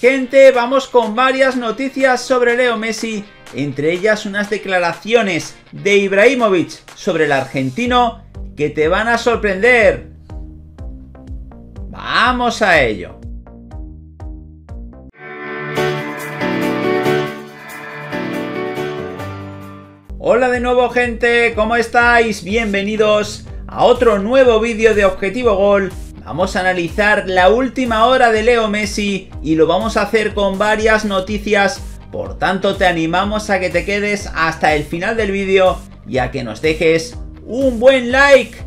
Gente, vamos con varias noticias sobre Leo Messi, entre ellas unas declaraciones de Ibrahimovic sobre el argentino que te van a sorprender. Vamos a ello. Hola de nuevo gente, ¿cómo estáis? Bienvenidos a otro nuevo vídeo de Objetivo Gol Vamos a analizar la última hora de Leo Messi y lo vamos a hacer con varias noticias, por tanto te animamos a que te quedes hasta el final del vídeo y a que nos dejes un buen like.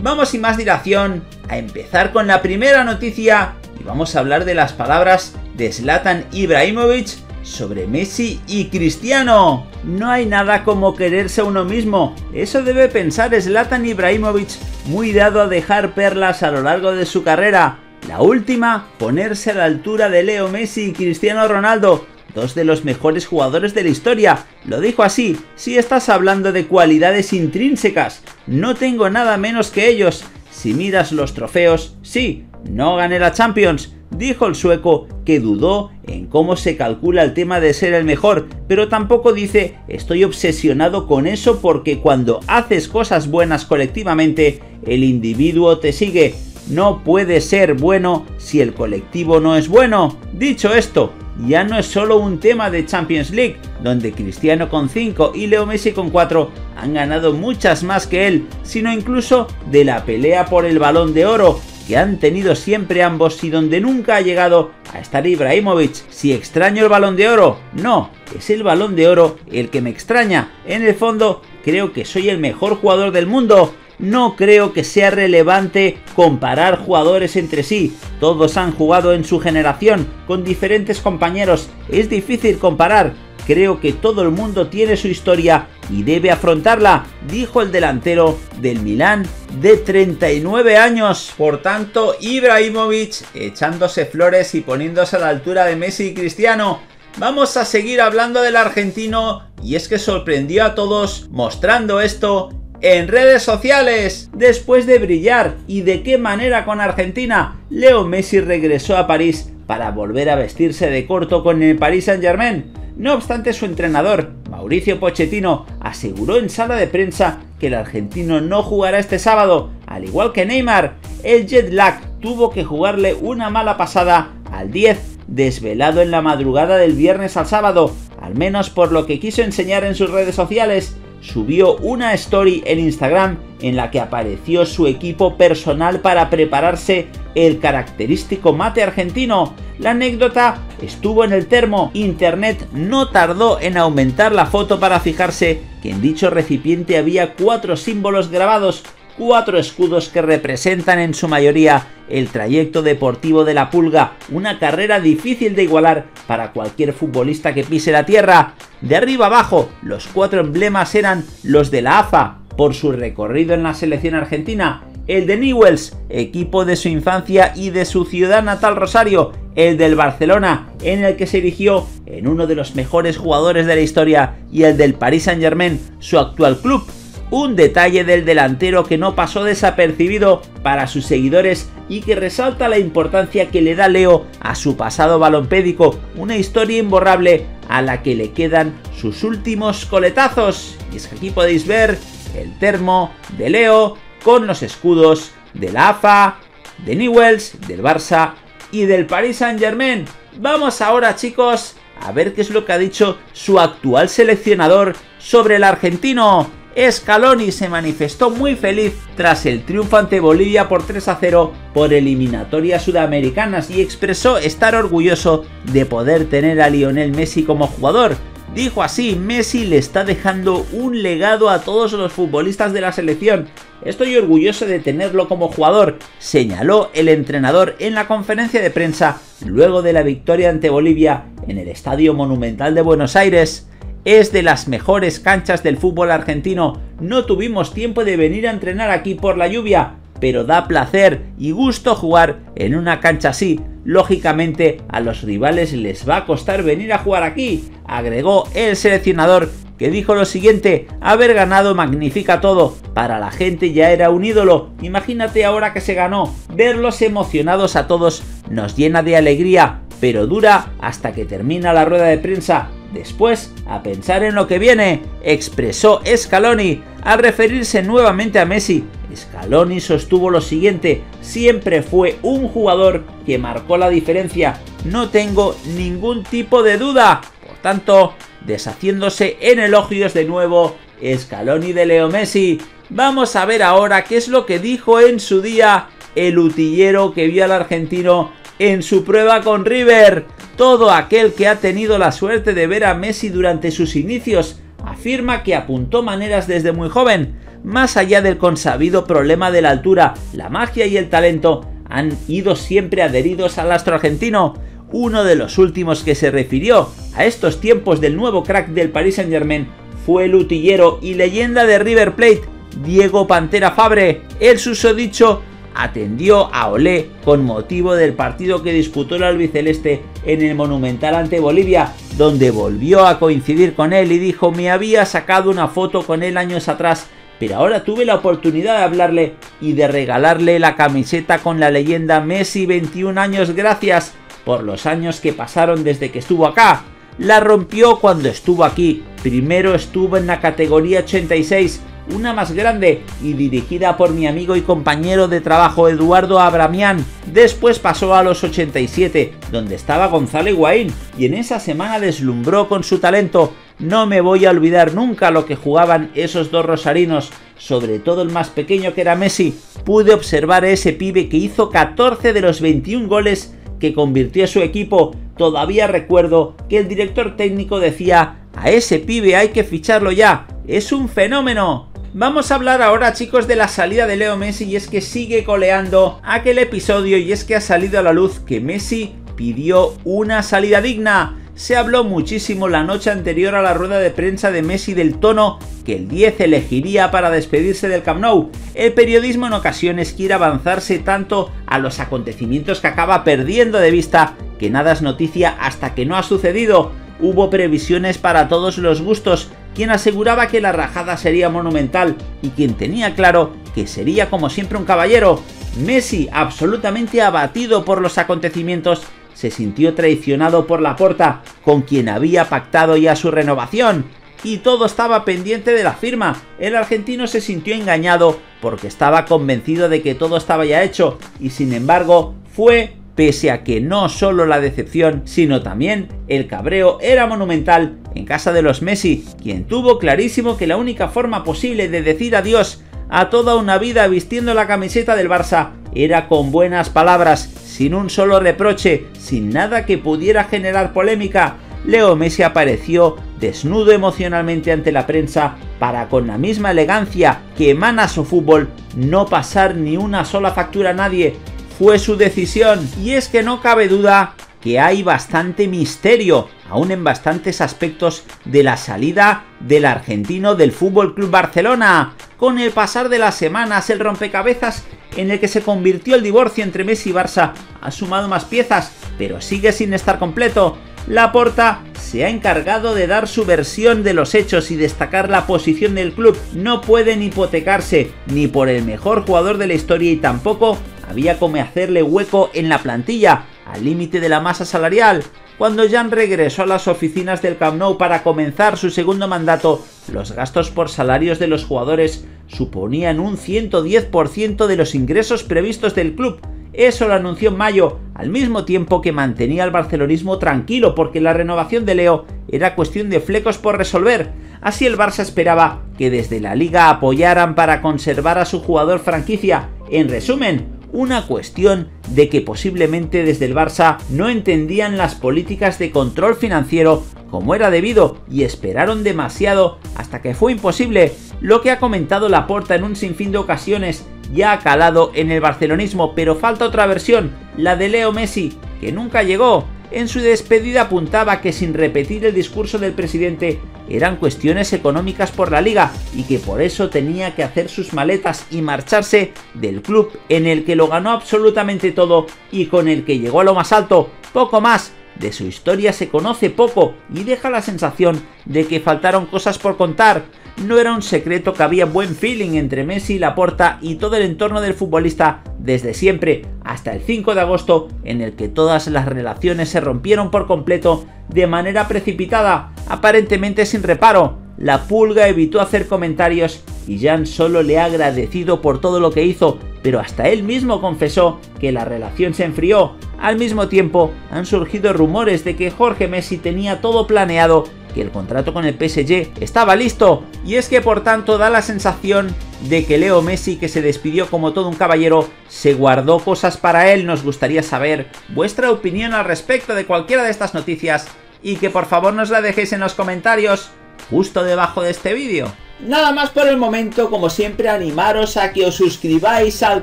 Vamos sin más dilación a empezar con la primera noticia y vamos a hablar de las palabras de Zlatan Ibrahimovic sobre Messi y Cristiano. No hay nada como quererse a uno mismo. Eso debe pensar Zlatan Ibrahimovic, muy dado a dejar perlas a lo largo de su carrera. La última, ponerse a la altura de Leo Messi y Cristiano Ronaldo, dos de los mejores jugadores de la historia. Lo dijo así, si estás hablando de cualidades intrínsecas, no tengo nada menos que ellos. Si miras los trofeos, sí, no gané la Champions, dijo el sueco que dudó en cómo se calcula el tema de ser el mejor, pero tampoco dice estoy obsesionado con eso porque cuando haces cosas buenas colectivamente, el individuo te sigue. No puede ser bueno si el colectivo no es bueno. Dicho esto, ya no es solo un tema de Champions League, donde Cristiano con 5 y Leo Messi con 4 han ganado muchas más que él, sino incluso de la pelea por el balón de oro, que han tenido siempre ambos y donde nunca ha llegado a estar Ibrahimovic. Si extraño el balón de oro, no, es el balón de oro el que me extraña. En el fondo, creo que soy el mejor jugador del mundo. No creo que sea relevante comparar jugadores entre sí. Todos han jugado en su generación, con diferentes compañeros. Es difícil comparar. Creo que todo el mundo tiene su historia y debe afrontarla, dijo el delantero del Milán de 39 años. Por tanto, Ibrahimovic echándose flores y poniéndose a la altura de Messi y Cristiano. Vamos a seguir hablando del argentino y es que sorprendió a todos mostrando esto en redes sociales. Después de brillar y de qué manera con Argentina, Leo Messi regresó a París para volver a vestirse de corto con el Paris Saint Germain. No obstante, su entrenador, Mauricio Pochettino, aseguró en sala de prensa que el argentino no jugará este sábado, al igual que Neymar. El jet lag tuvo que jugarle una mala pasada al 10, desvelado en la madrugada del viernes al sábado, al menos por lo que quiso enseñar en sus redes sociales subió una story en Instagram en la que apareció su equipo personal para prepararse el característico mate argentino. La anécdota estuvo en el termo, internet no tardó en aumentar la foto para fijarse que en dicho recipiente había cuatro símbolos grabados cuatro escudos que representan en su mayoría el trayecto deportivo de la pulga, una carrera difícil de igualar para cualquier futbolista que pise la tierra. De arriba abajo, los cuatro emblemas eran los de la AFA, por su recorrido en la selección argentina, el de Newells, equipo de su infancia y de su ciudad natal Rosario, el del Barcelona, en el que se erigió en uno de los mejores jugadores de la historia, y el del Paris Saint Germain, su actual club, un detalle del delantero que no pasó desapercibido para sus seguidores y que resalta la importancia que le da Leo a su pasado balompédico, una historia imborrable a la que le quedan sus últimos coletazos. Y es que aquí podéis ver el termo de Leo con los escudos de la AFA, de Newells, del Barça y del Paris Saint Germain. Vamos ahora chicos a ver qué es lo que ha dicho su actual seleccionador sobre el argentino. Scaloni se manifestó muy feliz tras el triunfo ante Bolivia por 3 a 0 por eliminatorias sudamericanas y expresó estar orgulloso de poder tener a Lionel Messi como jugador. Dijo así, Messi le está dejando un legado a todos los futbolistas de la selección. Estoy orgulloso de tenerlo como jugador, señaló el entrenador en la conferencia de prensa luego de la victoria ante Bolivia en el Estadio Monumental de Buenos Aires es de las mejores canchas del fútbol argentino. No tuvimos tiempo de venir a entrenar aquí por la lluvia, pero da placer y gusto jugar en una cancha así. Lógicamente a los rivales les va a costar venir a jugar aquí, agregó el seleccionador que dijo lo siguiente, haber ganado magnifica todo, para la gente ya era un ídolo, imagínate ahora que se ganó, verlos emocionados a todos nos llena de alegría, pero dura hasta que termina la rueda de prensa. Después, a pensar en lo que viene, expresó Scaloni al referirse nuevamente a Messi. Scaloni sostuvo lo siguiente, siempre fue un jugador que marcó la diferencia, no tengo ningún tipo de duda. Por tanto, deshaciéndose en elogios de nuevo, Scaloni de Leo Messi. Vamos a ver ahora qué es lo que dijo en su día el utillero que vio al argentino en su prueba con River. Todo aquel que ha tenido la suerte de ver a Messi durante sus inicios afirma que apuntó maneras desde muy joven. Más allá del consabido problema de la altura, la magia y el talento han ido siempre adheridos al astro argentino. Uno de los últimos que se refirió a estos tiempos del nuevo crack del Paris Saint Germain fue el utillero y leyenda de River Plate, Diego Pantera Fabre. El susodicho atendió a Olé con motivo del partido que disputó el albiceleste en el Monumental ante Bolivia, donde volvió a coincidir con él y dijo me había sacado una foto con él años atrás, pero ahora tuve la oportunidad de hablarle y de regalarle la camiseta con la leyenda Messi 21 años gracias por los años que pasaron desde que estuvo acá. La rompió cuando estuvo aquí. Primero estuvo en la categoría 86 una más grande y dirigida por mi amigo y compañero de trabajo Eduardo Abramián. Después pasó a los 87, donde estaba Gonzalo Higuaín, y en esa semana deslumbró con su talento. No me voy a olvidar nunca lo que jugaban esos dos rosarinos, sobre todo el más pequeño que era Messi. Pude observar a ese pibe que hizo 14 de los 21 goles que convirtió a su equipo. Todavía recuerdo que el director técnico decía, a ese pibe hay que ficharlo ya, es un fenómeno. Vamos a hablar ahora chicos de la salida de Leo Messi y es que sigue coleando aquel episodio y es que ha salido a la luz que Messi pidió una salida digna. Se habló muchísimo la noche anterior a la rueda de prensa de Messi del tono que el 10 elegiría para despedirse del Camp Nou. El periodismo en ocasiones quiere avanzarse tanto a los acontecimientos que acaba perdiendo de vista que nada es noticia hasta que no ha sucedido. Hubo previsiones para todos los gustos quien aseguraba que la rajada sería monumental y quien tenía claro que sería como siempre un caballero. Messi, absolutamente abatido por los acontecimientos, se sintió traicionado por la porta, con quien había pactado ya su renovación. Y todo estaba pendiente de la firma. El argentino se sintió engañado porque estaba convencido de que todo estaba ya hecho y sin embargo fue pese a que no solo la decepción, sino también el cabreo era monumental en casa de los Messi, quien tuvo clarísimo que la única forma posible de decir adiós a toda una vida vistiendo la camiseta del Barça era con buenas palabras, sin un solo reproche, sin nada que pudiera generar polémica. Leo Messi apareció desnudo emocionalmente ante la prensa para con la misma elegancia que emana su fútbol no pasar ni una sola factura a nadie, fue su decisión. Y es que no cabe duda que hay bastante misterio, aún en bastantes aspectos, de la salida del argentino del Fútbol Club Barcelona. Con el pasar de las semanas, el rompecabezas en el que se convirtió el divorcio entre Messi y Barça ha sumado más piezas, pero sigue sin estar completo. Laporta se ha encargado de dar su versión de los hechos y destacar la posición del club. No pueden hipotecarse ni por el mejor jugador de la historia y tampoco había como hacerle hueco en la plantilla, al límite de la masa salarial. Cuando Jan regresó a las oficinas del Camp Nou para comenzar su segundo mandato, los gastos por salarios de los jugadores suponían un 110% de los ingresos previstos del club. Eso lo anunció en mayo, al mismo tiempo que mantenía al barcelonismo tranquilo porque la renovación de Leo era cuestión de flecos por resolver. Así el Barça esperaba que desde la liga apoyaran para conservar a su jugador franquicia. En resumen, una cuestión de que posiblemente desde el Barça no entendían las políticas de control financiero como era debido y esperaron demasiado hasta que fue imposible, lo que ha comentado Laporta en un sinfín de ocasiones ya ha calado en el barcelonismo, pero falta otra versión, la de Leo Messi, que nunca llegó, en su despedida apuntaba que sin repetir el discurso del presidente eran cuestiones económicas por la liga y que por eso tenía que hacer sus maletas y marcharse del club en el que lo ganó absolutamente todo y con el que llegó a lo más alto, poco más. De su historia se conoce poco y deja la sensación de que faltaron cosas por contar. No era un secreto que había buen feeling entre Messi, Laporta y todo el entorno del futbolista desde siempre hasta el 5 de agosto en el que todas las relaciones se rompieron por completo de manera precipitada, aparentemente sin reparo. La pulga evitó hacer comentarios y Jan solo le ha agradecido por todo lo que hizo, pero hasta él mismo confesó que la relación se enfrió. Al mismo tiempo, han surgido rumores de que Jorge Messi tenía todo planeado que el contrato con el PSG estaba listo, y es que por tanto da la sensación de que Leo Messi, que se despidió como todo un caballero, se guardó cosas para él. Nos gustaría saber vuestra opinión al respecto de cualquiera de estas noticias y que por favor nos la dejéis en los comentarios justo debajo de este vídeo. Nada más por el momento, como siempre animaros a que os suscribáis al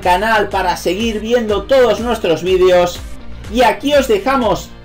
canal para seguir viendo todos nuestros vídeos. Y aquí os dejamos